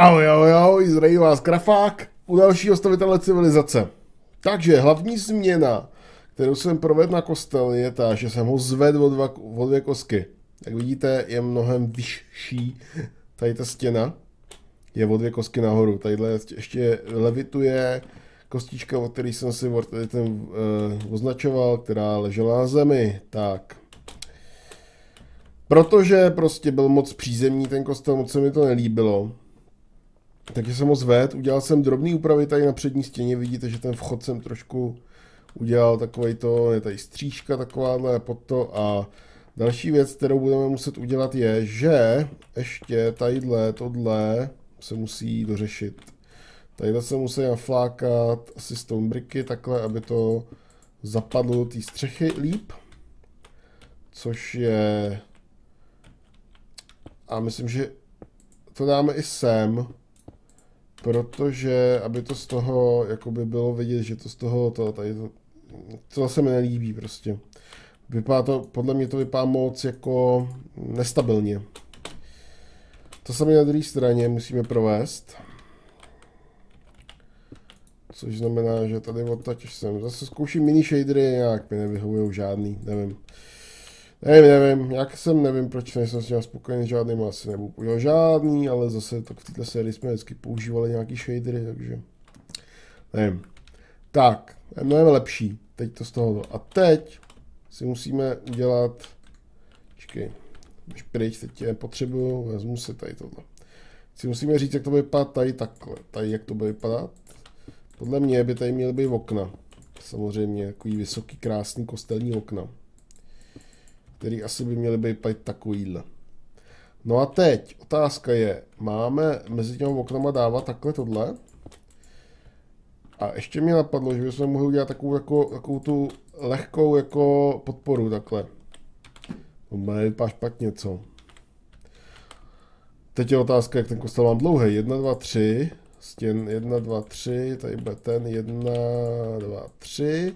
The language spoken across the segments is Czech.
Ahoj, ahoj, ahoj, vás Krafák u dalšího stavitele civilizace. Takže hlavní změna, kterou jsem provedl na kostel, je ta, že jsem ho zvedl o, dva, o dvě kosky. Jak vidíte, je mnohem vyšší tady ta stěna. Je o dvě kosky nahoru. Tadyhle ještě levituje kostička, o který jsem si tady ten uh, označoval, která ležela na zemi. Tak. Protože prostě byl moc přízemní ten kostel, moc se mi to nelíbilo, takže jsem ho zved, udělal jsem drobný úpravy tady na přední stěně, vidíte, že ten vchod jsem trošku udělal takový to, je tady střížka takováhle pod to. A další věc, kterou budeme muset udělat je, že ještě tadyhle, tohle se musí dořešit. Tadyhle se musí naflákat asi stone bricky takhle, aby to zapadlo do té střechy líp, což je a myslím, že to dáme i sem, protože aby to z toho jakoby bylo vidět, že to z toho, to, tady to, to se mi nelíbí prostě. Vypadá to, podle mě to vypadá moc jako nestabilně. To samé na druhé straně musíme provést. Což znamená, že tady odtaď jsem. Zase zkouším mini shadery, nějak mi nevyhovují žádný, nevím. Nevím, nevím, jak jsem, nevím, proč nejsem s ním spokojený, žádný asi nebudu používat žádný, ale zase tak v této sérii jsme vždycky používali nějaký shadery, takže nevím. Tak, mnohem lepší, teď to z toho. A teď si musíme udělat, počkej, když pryč, teď tě potřebuju, vezmu si tady tohle. Si musíme říct, jak to bude vypadat tady takhle, tady jak to bude vypadat. Podle mě by tady měly být okna. Samozřejmě, takový vysoký, krásný kostelní okna který asi by měly být takovýhle. No a teď otázka je, máme mezi těmi oknama dávat takhle tohle? A ještě mě napadlo, že bychom mohli udělat takovou, jako, takovou tu lehkou jako podporu takhle. To bude vypadá špatně, co? Teď je otázka, jak ten kostel mám dlouhý. 1, 2, 3. Stěn 1, 2, 3. Tady bude ten 1, 2, 3.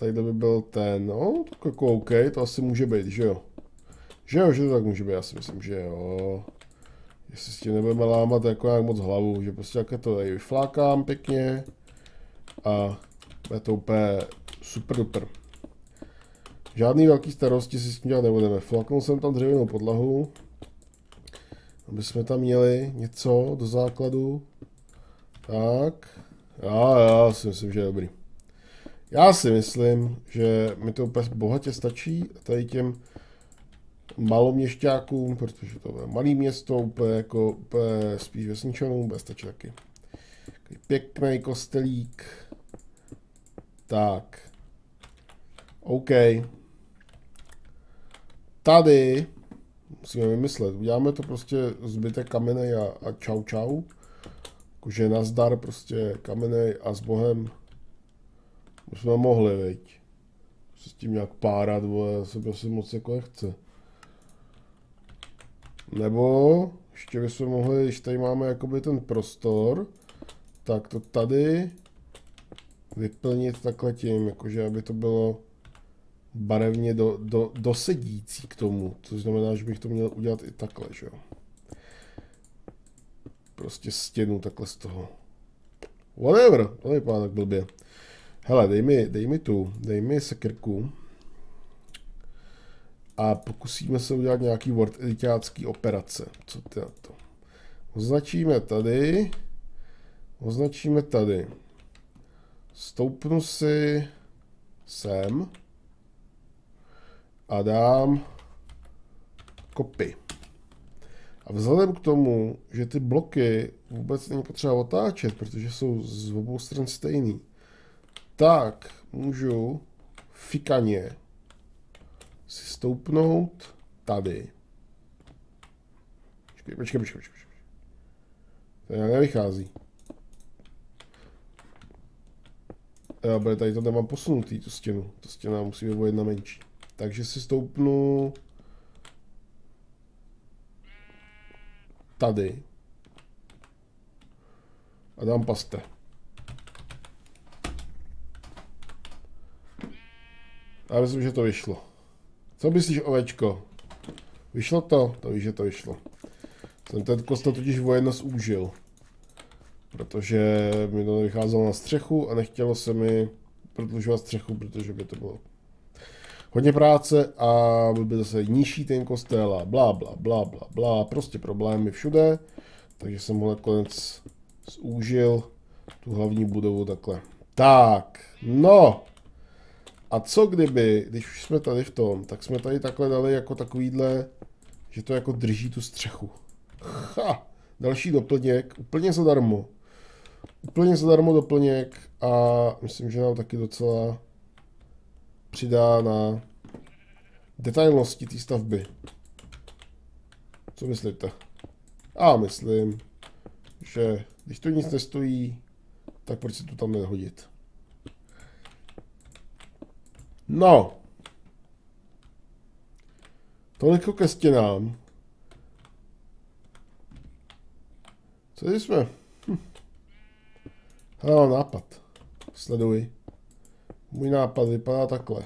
Tady by byl ten, no, tak jako OK, to asi může být, že jo? Že jo, že to tak může být, já si myslím, že jo. Jestli s tím nebudeme lámat jako nějak moc hlavu, že prostě jak to tady vyflákám pěkně a je to úplně super duper. Žádný velký starosti si s tím dělat nebudeme. Flaknul jsem tam dřevěnou podlahu, aby jsme tam měli něco do základu. Tak. Já, já si myslím, že je dobrý. Já si myslím, že mi to úplně bohatě stačí tady těm maloměšťákům, protože to je malý město, úplně jako úplně spíš vesničanům, bude stačit taky. Pěkný kostelík. Tak. OK. Tady musíme vymyslet. Uděláme to prostě zbytek kamene a, a čau čau. Jakože nazdar prostě kamenej a s Bohem už jsme mohli, veď. Se s tím nějak párat, vole, se prostě moc jako nechce. Nebo ještě bychom mohli, když tady máme jakoby ten prostor, tak to tady vyplnit takhle tím, jakože aby to bylo barevně do, do, dosedící k tomu, což znamená, že bych to měl udělat i takhle, že jo. Prostě stěnu takhle z toho. Whatever, to vypadá tak blbě. Hele, dej mi, dej mi tu, dej mi sekrku a pokusíme se udělat nějaký word editácký operace. Co ty na to? Označíme tady, označíme tady. Stoupnu si sem a dám copy. A vzhledem k tomu, že ty bloky vůbec není potřeba otáčet, protože jsou z obou stran stejný, tak můžu fikaně si stoupnout tady. Počkej, počkej, počkej, počkej. To nevychází. Já bude tady to nemám posunutý, tu stěnu. Ta stěna musí být jedna menší. Takže si stoupnu tady a dám paste. Já myslím, že to vyšlo. Co myslíš, ovečko? Vyšlo to? To víš, že to vyšlo. Ten, ten kostel totiž vojedno zúžil. Protože mi to vycházelo na střechu a nechtělo se mi prodlužovat střechu, protože by to bylo hodně práce a byl by zase nižší ten kostel a blá, blá, blá, blá, blá, prostě problémy všude. Takže jsem ho nakonec zúžil tu hlavní budovu takhle. Tak, no. A co kdyby, když už jsme tady v tom, tak jsme tady takhle dali jako takovýhle, že to jako drží tu střechu. Ha, další doplněk, úplně zadarmo. Úplně zadarmo doplněk a myslím, že nám taky docela přidá na detailnosti té stavby. Co myslíte? A myslím, že když to nic nestojí, tak proč si to tam nehodit? No. Toliko ke stěnám. Co jsme? Hm. Hele, nápad. Sleduj. Můj nápad vypadá takhle.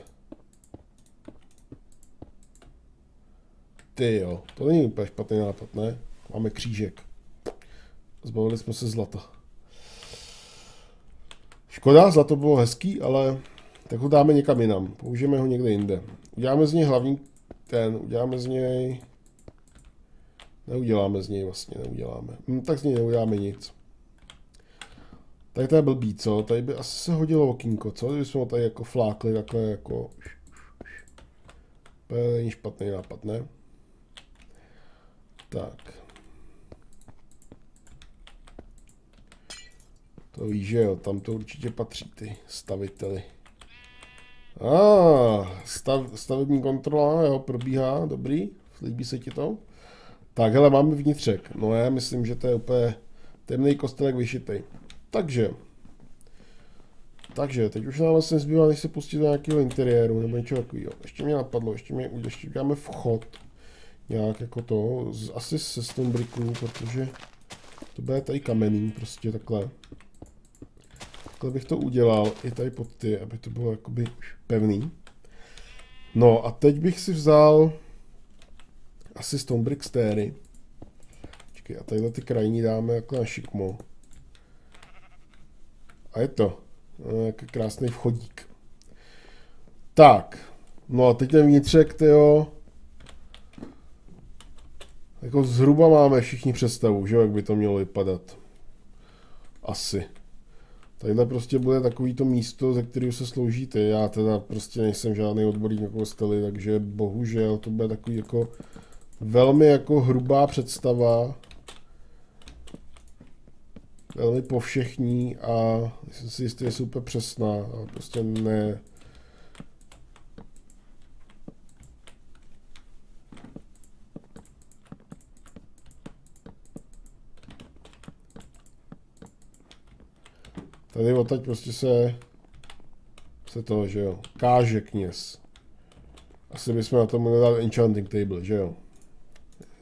Ty jo, to není úplně špatný nápad, ne? Máme křížek. Zbavili jsme se zlata. Škoda, zlato bylo hezký, ale tak ho dáme někam jinam. Použijeme ho někde jinde. Uděláme z něj hlavní ten, uděláme z něj... Neuděláme z něj vlastně, neuděláme. Hm, tak z něj neuděláme nic. Tak to je blbý, co? Tady by asi se hodilo okýnko, co? Kdyby jsme ho tady jako flákli takhle jako... To není špatný nápad, ne? Tak. To víš, že jo, tam to určitě patří ty staviteli. A, ah, stav, stavební kontrola, jo, probíhá, dobrý, líbí se ti to? Tak, hele, máme vnitřek. No já myslím, že to je úplně temný kostelek vyšitej. Takže, takže, teď už nám vlastně zbývá, než se pustit do nějakého interiéru nebo něčeho takového. Ještě mě napadlo, ještě, mě, ještě uděláme vchod. Nějak jako to, asi se stone protože to bude tady kamenný, prostě takhle. Takhle bych to udělal i tady pod ty, aby to bylo jakoby pevný. No a teď bych si vzal asi Stonebrick Stairy. Počkej, a tadyhle ty krajní dáme jako na šikmo. A je to. No, jaký krásný vchodík. Tak. No a teď ten vnitřek, tyjo. Jako zhruba máme všichni představu, že jak by to mělo vypadat. Asi. Tadyhle prostě bude takový to místo, ze kterého se sloužíte. Já teda prostě nejsem žádný odborník kostely, takže bohužel to bude takový jako velmi jako hrubá představa. Velmi povšechní a jsem si jistý, že je super přesná a prostě ne, Tady odtaď prostě se, se to, že jo, káže kněz. Asi bychom na to mohli dát enchanting table, že jo.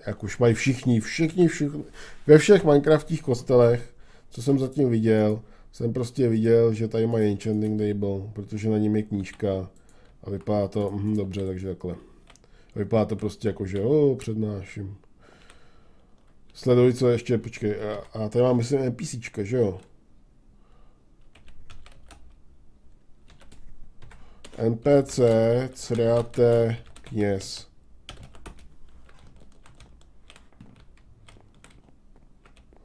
Jak už mají všichni, všichni, všichni, ve všech Minecraftích kostelech, co jsem zatím viděl, jsem prostě viděl, že tady mají enchanting table, protože na něm je knížka a vypadá to, hm, dobře, takže takhle. Vypadá to prostě jako, že o, přednáším. Sleduj, co ještě, počkej, a, a tady mám, myslím, NPCčka, že jo. NPC, Create, kněz.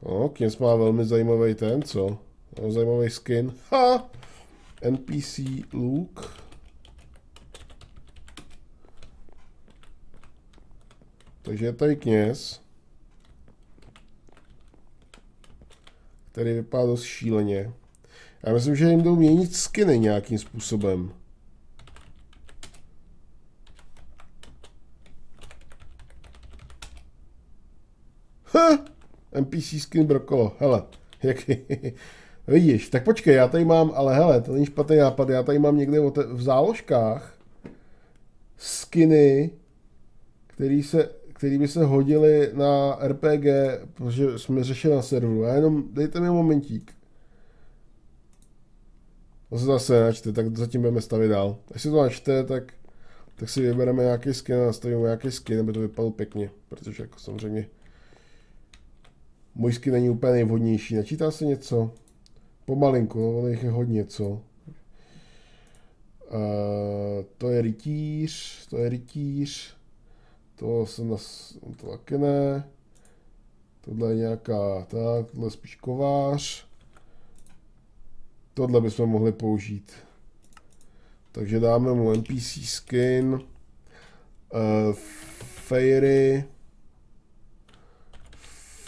No, kněz má velmi zajímavý ten, co? No, zajímavý skin. Ha! NPC Luke. Takže je tady kněz. Který vypadá dost šíleně. Já myslím, že jim jdou měnit skiny nějakým způsobem. NPC skin brokolo, hele, jak, vidíš, tak počkej, já tady mám, ale hele, to není špatný nápad, já tady mám někde v záložkách skiny, který, se, který by se hodily na RPG, protože jsme řešili na serveru, a jenom dejte mi momentík. To se zase načte, tak zatím budeme stavit dál. Až se to načte, tak, tak si vybereme nějaký skin a nastavíme nějaký skin, aby to vypadalo pěkně, protože jako samozřejmě Mojsky není úplně nejvhodnější. Načítá se něco? Pomalinku, no, ono je hodně, co? Uh, to je rytíř, to je rytíř, to jsem nas, to taky ne. Tohle je nějaká, tak, tohle je spíš kovář. Tohle bychom mohli použít. Takže dáme mu NPC skin, uh, Fairy,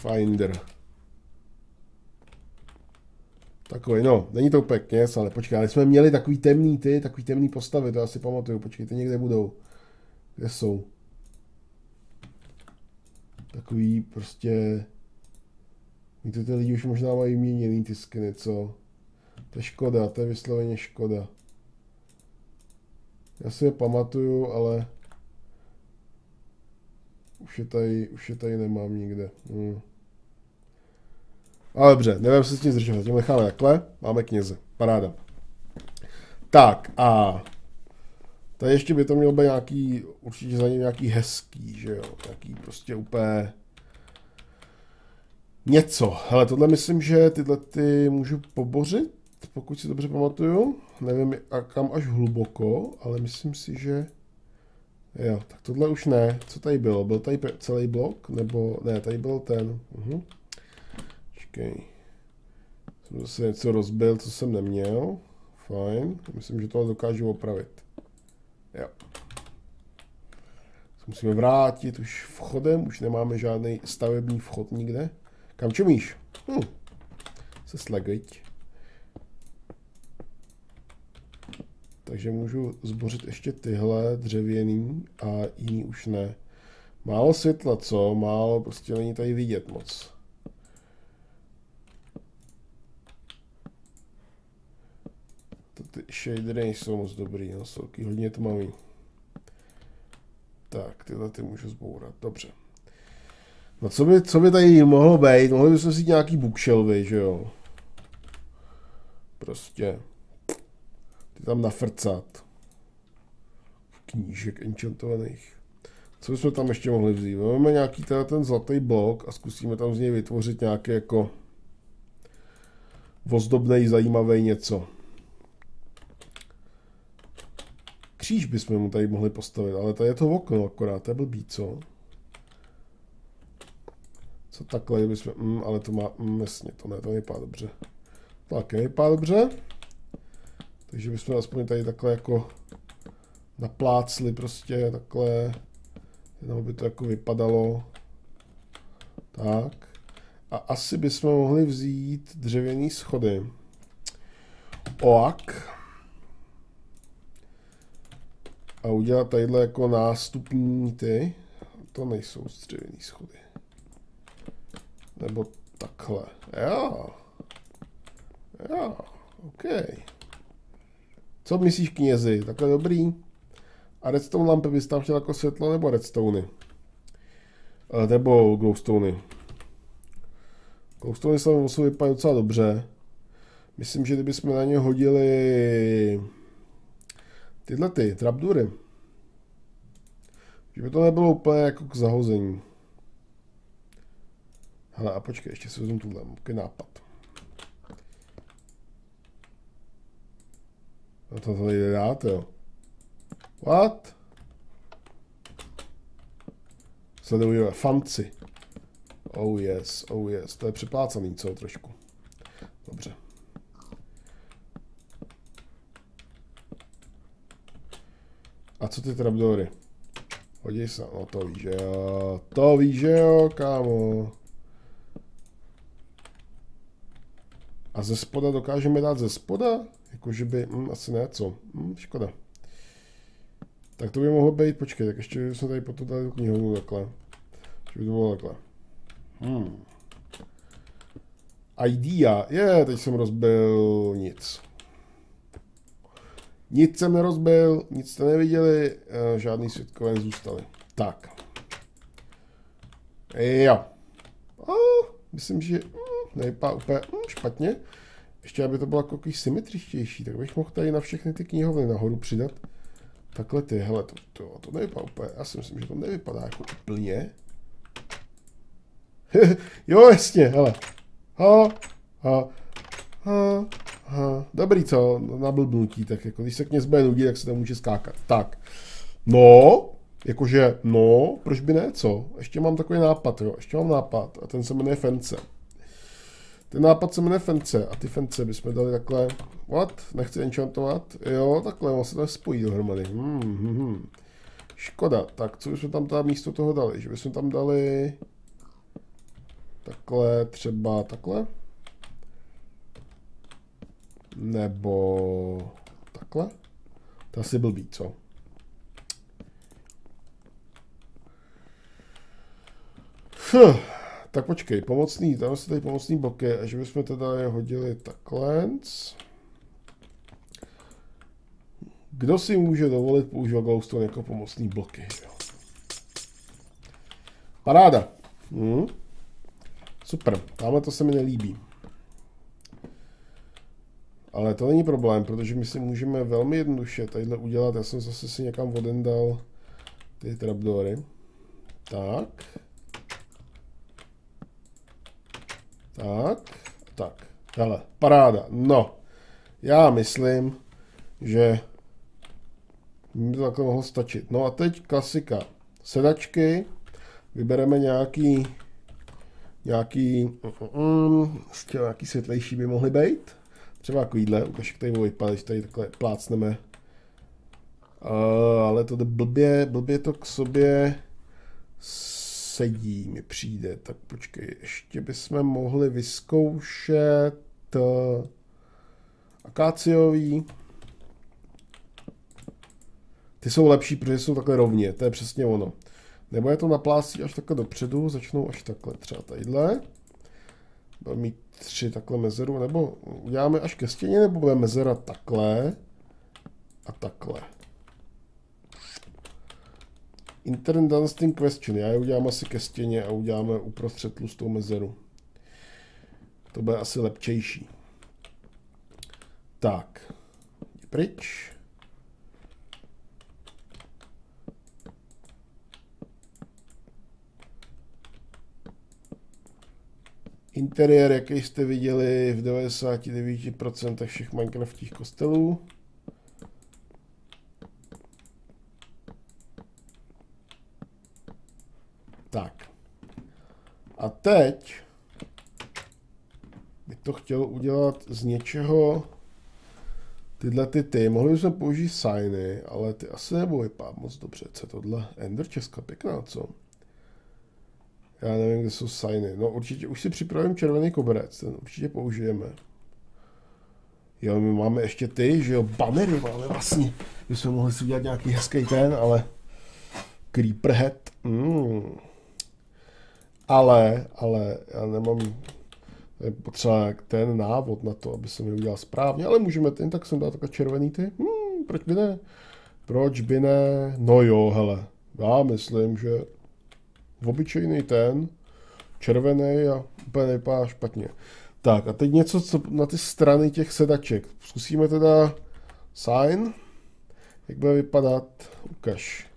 Finder. Takový, no, není to úplně kněz, ale počkej, ale jsme měli takový temný ty, takový temný postavy, to já si pamatuju, počkejte, někde budou. Kde jsou? Takový prostě... Víte, ty lidi už možná mají měněný ty skiny, co? To je škoda, to je vysloveně škoda. Já si je pamatuju, ale už je tady, už je tady nemám nikde. Hmm. Ale dobře, nevím se s tím zdržovat, tím necháme takhle, máme kněze, paráda. Tak a tady ještě by to mělo být nějaký, určitě za ním nějaký hezký, že jo, nějaký prostě úplně něco. Hele, tohle myslím, že tyhle ty můžu pobořit, pokud si dobře pamatuju. Nevím kam až hluboko, ale myslím si, že Jo, tak tohle už ne. Co tady bylo? Byl tady celý blok? Nebo ne, tady byl ten. Uh-huh. Počkej. Jsem zase něco rozbil, co jsem neměl. Fajn. Myslím, že tohle dokážu opravit. Jo. Musíme vrátit už vchodem, už nemáme žádný stavební vchod nikde. Kam čumíš? Hm. Se slegeď. Takže můžu zbořit ještě tyhle dřevěný a jiný už ne. Málo světla, co? Málo, prostě není tady vidět moc. Ty shadery nejsou moc dobrý, no, jsou taky hodně tmavý. Tak, tyhle ty můžu zbourat, dobře. No co by, co by tady mohlo být? Mohli bychom si nějaký bookshelvy, že jo? Prostě ty tam nafrcat. Knížek enchantovaných. Co bychom tam ještě mohli vzít? Máme nějaký teda ten zlatý blok a zkusíme tam z něj vytvořit nějaké jako vozdobnej, zajímavý něco. Kříž bychom mu tady mohli postavit, ale tady je to okno akorát, to je blbý, co? Co takhle bychom, mm, ale to má, mm, jasně, to ne, to nevypadá dobře. Tak, nevypadá dobře. Takže bychom aspoň tady takhle jako naplácli prostě takhle, jenom by to jako vypadalo. Tak. A asi bychom mohli vzít dřevěný schody. Oak. A udělat tadyhle jako nástupní ty. To nejsou dřevěný schody. Nebo takhle. Jo. Jo. Okay. Co myslíš knězi? Takhle dobrý. A redstone lampy bys tam chtěl jako světlo nebo redstony? Eh, nebo glowstony. Glowstony se vypadají docela dobře. Myslím, že kdybychom na ně hodili tyhle ty, trapdury, že by to nebylo úplně jako k zahození. Hele, a počkej, ještě si vezmu tuhle, nápad. No to to jde dát, jo. What? Sledujeme fanci. Oh yes, oh yes. To je přeplácaný, co trošku. Dobře. A co ty trapdory? Hodí se, no to víš, že jo. To víš, že jo, kámo. A ze spoda dokážeme dát ze spoda? Jakože by, hm, asi ne, co? Hm, škoda. Tak to by mohlo být, počkej, tak ještě jsme tady potom dali tu knihovnu takhle. Že by to bylo takhle. Hmm. Idea, je, yeah, teď jsem rozbil nic. Nic jsem nerozbil, nic jste neviděli, eh, žádný světkové nezůstaly. Tak. Jo. Oh, myslím, že hm, nevypadá úplně hm, špatně. Ještě, aby to bylo jako symetričtější, tak bych mohl tady na všechny ty knihovny nahoru přidat. Takhle ty, hele, to, to, to nevypadá úplně, já si myslím, že to nevypadá jako úplně. jo, jasně, hele. Ha, ha, ha, ha. Dobrý, co? Na blbnutí, tak jako, když se k mě zbude nudí, tak se tam může skákat. Tak. No, jakože, no, proč by ne, co? Ještě mám takový nápad, jo, ještě mám nápad a ten se jmenuje Fence. Ten nápad se jmenuje Fence a ty Fence bychom dali takhle, what? Nechci enchantovat? Jo, takhle, on se to spojí dohromady. Hmm, hmm, hmm. Škoda, tak co bychom tam tam místo toho dali? Že bychom tam dali takhle, třeba takhle? Nebo takhle? To asi blbý, co? Huh. Tak počkej, pomocný, tam se tady pomocný bloky, a že bychom teda je hodili takhle. Kdo si může dovolit používat glowstone jako pomocný bloky? Paráda. Hmm. Super, tamhle to se mi nelíbí. Ale to není problém, protože my si můžeme velmi jednoduše tadyhle udělat, já jsem zase si někam odendal ty trapdory. Tak. Tak, tak. Hele, paráda. No, já myslím, že mi to takhle mohlo stačit. No a teď klasika. Sedačky. Vybereme nějaký nějaký, mm, nějaký světlejší by mohly být. Třeba takovýhle, ukaž, jak tady vypadá, když tady takhle plácneme. Uh, ale to blbě, blbě to k sobě sedí, mi přijde. Tak počkej, ještě bychom mohli vyzkoušet uh, akáciový. Ty jsou lepší, protože jsou takhle rovně, to je přesně ono. Nebo je to naplásí až takhle dopředu, začnou až takhle, třeba tadyhle. Budeme mít tři takhle mezeru, nebo uděláme až ke stěně, nebo bude mezera takhle a takhle. Intern question, já je udělám asi ke stěně a uděláme uprostřed tlustou mezeru. To bude asi lepčejší. Tak, pryč. Interiér, jaký jste viděli v 99% všech Minecraftích kostelů. Tak. A teď bych to chtěl udělat z něčeho tyhle ty ty. Mohli bychom použít signy, ale ty asi nebudou vypadat moc dobře. Co tohle? Ender Česka, pěkná, co? Já nevím, kde jsou signy. No určitě, už si připravím červený koberec, ten určitě použijeme. Jo, my máme ještě ty, že jo, banery máme vlastně. My jsme mohli si udělat nějaký hezký ten, ale Creeperhead. Mm. Ale, ale já nemám potřeba ten návod na to, aby se mi udělal správně, ale můžeme ten, tak jsem dal takhle červený ty. Hmm, proč by ne? Proč by ne? No jo, hele, já myslím, že obyčejný ten, červený a úplně nevypadá špatně. Tak a teď něco co na ty strany těch sedaček. Zkusíme teda sign. Jak bude vypadat? Ukaž.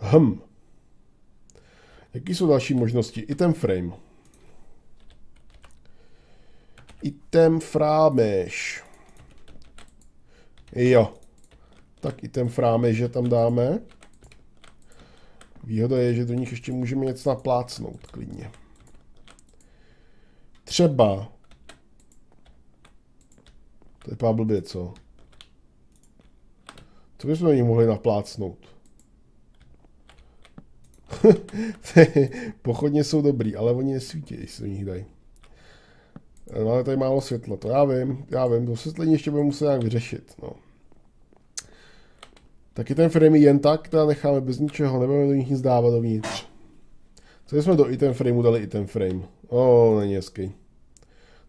Hm. Jaký jsou další možnosti? Item frame. Item frámeš. Jo. Tak item frámeš, že tam dáme. Výhoda je, že do nich ještě můžeme něco naplácnout klidně. Třeba. To je pár blbě, co? Co bychom do nich mohli naplácnout? Pochodně jsou dobrý, ale oni nesvítí, když se do nich dají. Máme tady málo světla, to já vím, já vím, to osvětlení ještě budeme muset nějak vyřešit, no. Taky ten frame jen tak, teda necháme bez ničeho, nebudeme do nich nic dávat dovnitř. Co jsme do item frameu dali item frame? O, oh, není hezký.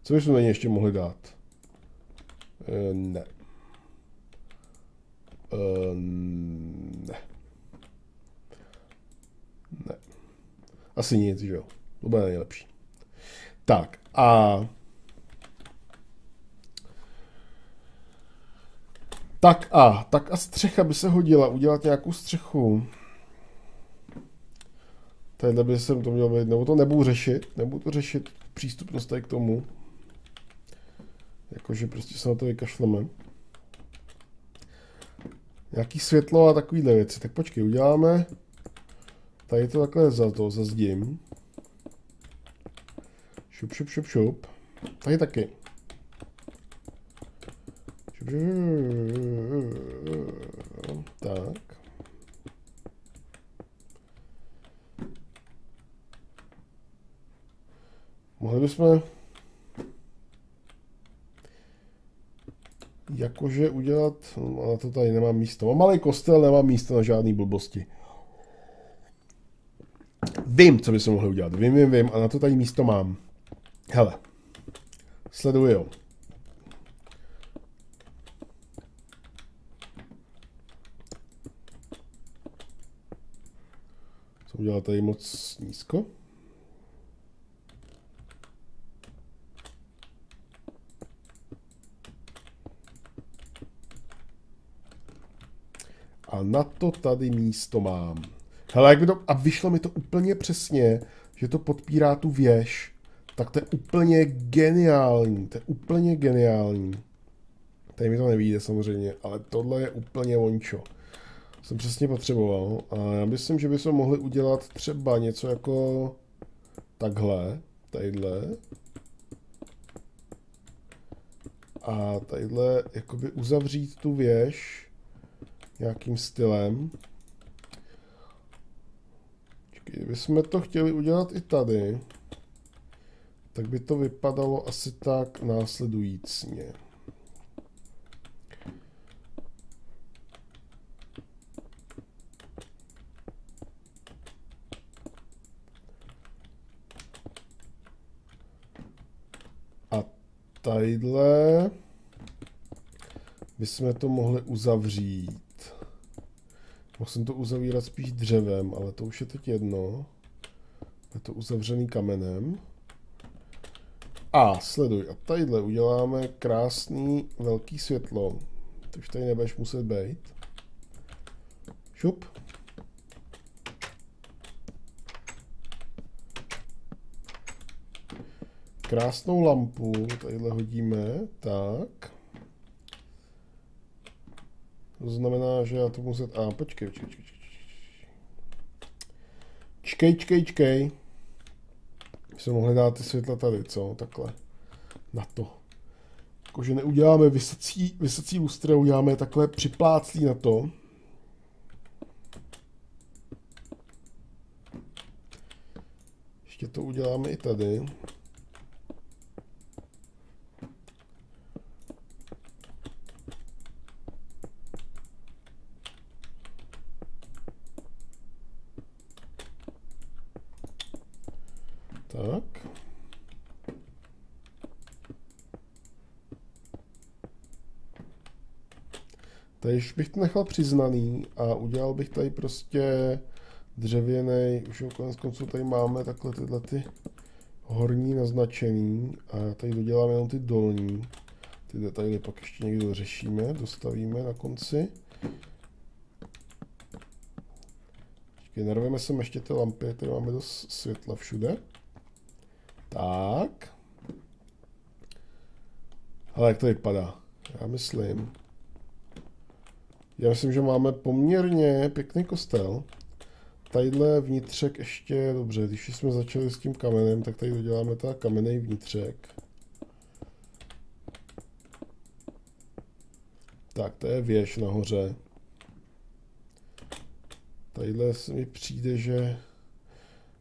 Co bychom na ně ještě mohli dát? E, ne. E, ne. Ne. Asi nic, že jo. To bude nejlepší. Tak a Tak a, tak a střecha by se hodila, udělat nějakou střechu. Tadyhle by jsem to měl být, nebo to nebudu řešit, nebudu to řešit přístupnost tady k tomu. Jakože prostě se na to vykašleme. Nějaký světlo a takovýhle věci. Tak počkej, uděláme tady to takhle za to, zazdím. Šup, šup, šup, šup. Tady taky. Tak. Mohli bychom jakože udělat, no, na to tady nemám místo. Mám malý kostel, nemám místo na žádný blbosti. Vím, co bychom mohli udělat. Vím, vím, vím. A na to tady místo mám. Hele. Sleduji Co udělal tady moc nízko? A na to tady místo mám. Hele, jak by to, a vyšlo mi to úplně přesně, že to podpírá tu věž, tak to je úplně geniální, to je úplně geniální. Tady mi to nevíde samozřejmě, ale tohle je úplně vončo. Jsem přesně potřeboval a já myslím, že bychom mohli udělat třeba něco jako takhle, tadyhle. A tadyhle jakoby uzavřít tu věž nějakým stylem. Kdybychom to chtěli udělat i tady, tak by to vypadalo asi tak následujícně. A tadyhle bychom to mohli uzavřít. Mohl jsem to uzavírat spíš dřevem, ale to už je teď jedno. Je to uzavřený kamenem. A sleduj, a tadyhle uděláme krásný velký světlo. To už tady nebudeš muset být. Šup. Krásnou lampu tadyhle hodíme, tak. To znamená, že já to muset... A, počkej, počkej, počkej. Čkej, čkej, čkej. Se mohli dát ty světla tady, co? Takhle. Na to. Jakože neuděláme vysací, vysací lustra, uděláme takhle připláclí na to. Ještě to uděláme i tady. Tak. Tady bych to nechal přiznaný a udělal bych tady prostě dřevěný, už ho konec konců tady máme takhle tyhle ty horní naznačený a tady doděláme jenom ty dolní. Ty detaily pak ještě někdo řešíme, dostavíme na konci. Počkej, sem ještě ty lampy, tady máme dost světla všude. Tak. Ale jak to vypadá? Já myslím. Já myslím, že máme poměrně pěkný kostel. Tadyhle vnitřek ještě, dobře, když jsme začali s tím kamenem, tak tady doděláme ta kamenný vnitřek. Tak, to je věž nahoře. Tadyhle mi přijde, že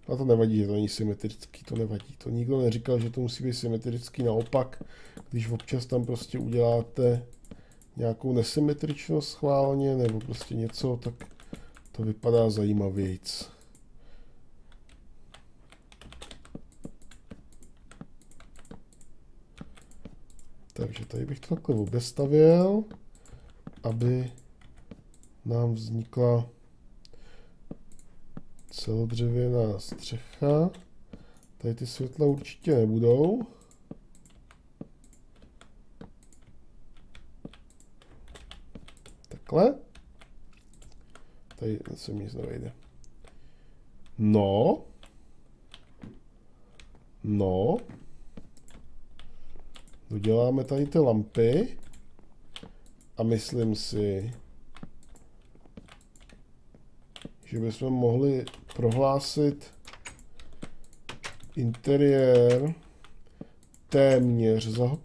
a to nevadí, že to není symetrický, to nevadí. To nikdo neříkal, že to musí být symetrický. Naopak, když občas tam prostě uděláte nějakou nesymetričnost schválně, nebo prostě něco, tak to vypadá zajímavějc. Takže tady bych to takhle obestavěl, aby nám vznikla celodřevěná střecha. Tady ty světla určitě nebudou. Takhle. Tady se mi nic nevejde. No, No. Doděláme tady ty lampy. A myslím si, že bychom mohli prohlásit interiér téměř za.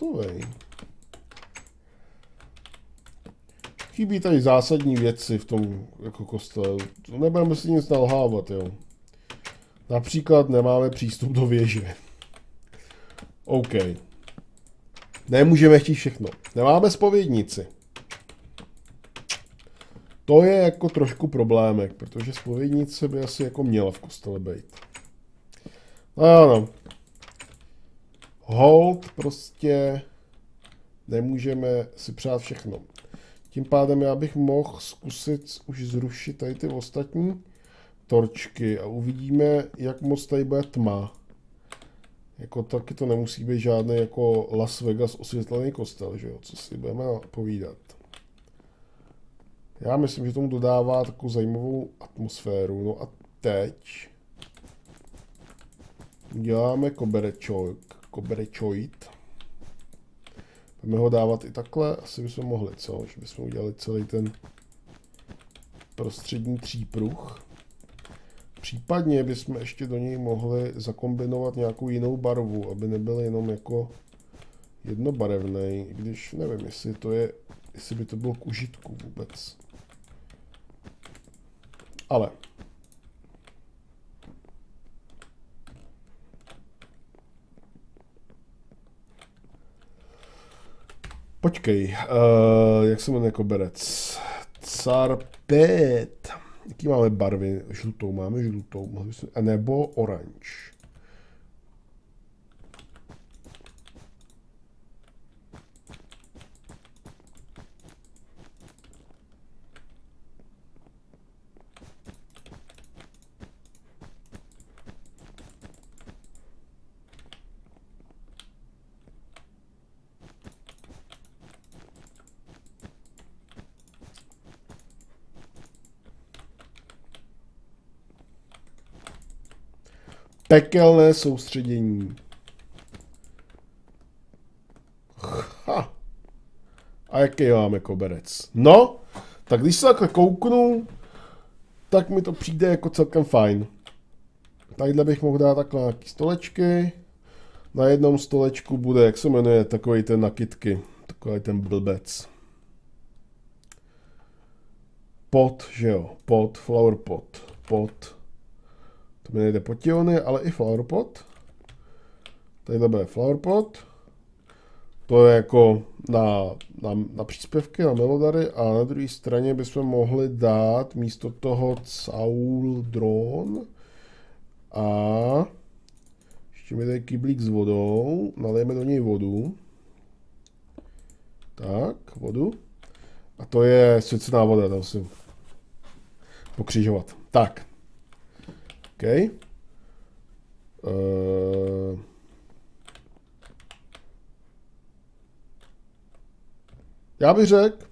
Chybí tady zásadní věci v tom jako kostele. Nebudeme si nic nalhávat, jo. Například nemáme přístup do věže. OK. Nemůžeme chtít všechno. Nemáme spovědnici. To je jako trošku problémek, protože spovědnice by asi jako měla v kostele být. No ano. Hold prostě nemůžeme si přát všechno. Tím pádem já bych mohl zkusit už zrušit tady ty ostatní torčky a uvidíme, jak moc tady bude tma. Jako taky to nemusí být žádný jako Las Vegas osvětlený kostel, že jo, co si budeme povídat. Já myslím, že tomu dodává takovou zajímavou atmosféru. No a teď uděláme koberečoid. Budeme ho dávat i takhle, asi bychom mohli, co? Že bychom udělali celý ten prostřední třípruh. Případně bychom ještě do něj mohli zakombinovat nějakou jinou barvu, aby nebyl jenom jako jednobarevný, když nevím, jestli to je, jestli by to bylo k užitku vůbec. Ale Počkej, uh, jak se jmenuje koberec? Carpet. Jaký máme barvy? Žlutou máme, žlutou. A nebo oranž. Pekelné soustředění. Ha. A jaký máme koberec? No, tak když se takhle kouknu, tak mi to přijde jako celkem fajn. Tadyhle bych mohl dát takhle nějaký stolečky. Na jednom stolečku bude, jak se jmenuje, takový ten nakytky. Takový ten blbec. Pot, že jo, pot, flower pot, pot. To mi nejde potiony, ale i flowerpot. Tady bude flowerpot. To je jako na, na, na příspěvky, na melodary a na druhé straně bychom mohli dát místo toho Saul Drone a ještě mi tady kyblík s vodou, nalejeme do něj vodu. Tak, vodu. A to je svěcená voda, to musím pokřižovat. Tak, OK. Uh, já bych řekl,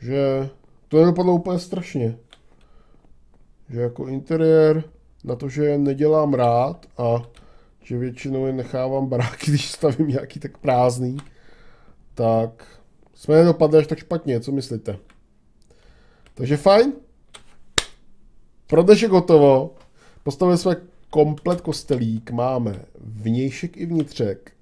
že to nedopadlo úplně strašně. Že jako interiér, na to, že je nedělám rád a že většinou je nechávám baráky, když stavím nějaký tak prázdný, tak jsme nedopadli až tak špatně, co myslíte? Takže fajn. Pro dnešek hotovo. Postavili jsme komplet kostelík, máme vnějšek i vnitřek.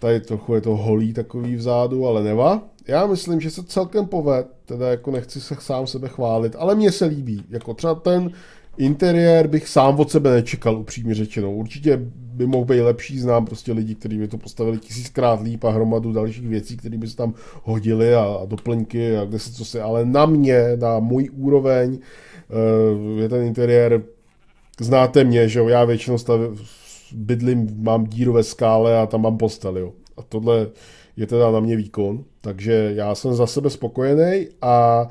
Tady trochu je to holý takový vzadu, ale neva. Já myslím, že se celkem poved, teda jako nechci se sám sebe chválit, ale mně se líbí. Jako třeba ten interiér bych sám od sebe nečekal, upřímně řečeno. Určitě by mohl být lepší, znám prostě lidi, kteří by to postavili tisíckrát líp a hromadu dalších věcí, které by se tam hodily a, a doplňky a kde se co se, ale na mě, na můj úroveň uh, je ten interiér, znáte mě, že jo, já většinou bydlím, mám díru ve skále a tam mám postel, jo. A tohle je teda na mě výkon, takže já jsem za sebe spokojený a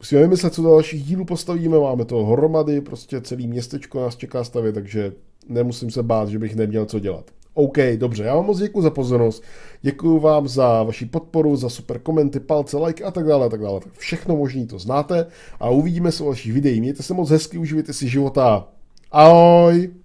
musíme vymyslet, co do dalších dílů postavíme, máme to hromady, prostě celý městečko nás čeká stavět, takže nemusím se bát, že bych neměl co dělat. OK, dobře, já vám moc děkuji za pozornost, děkuji vám za vaši podporu, za super komenty, palce, like a tak dále, a tak dále. Všechno možný to znáte a uvidíme se u dalších videí. Mějte se moc hezky, uživejte si života. Ahoj!